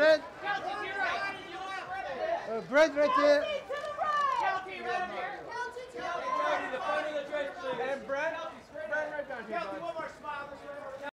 Brad. Uh, Brad right there. Kelty, right up here. Kelty, to the front of the dredge.